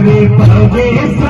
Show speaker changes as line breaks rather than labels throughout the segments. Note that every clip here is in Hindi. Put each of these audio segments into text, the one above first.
तुम्हारे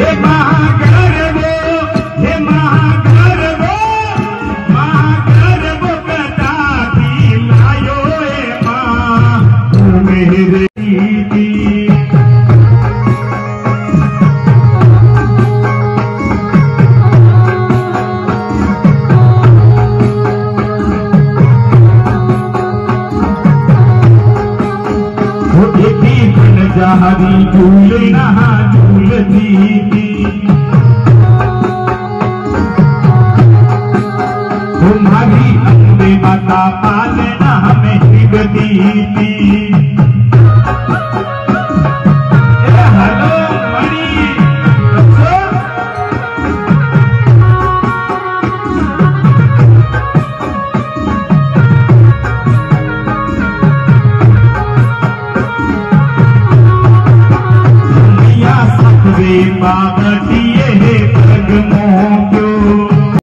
हे महागण हरी झूल नहा झूलती थी तुम्हारी अंधे बता पास न हमें शिवती थी Baba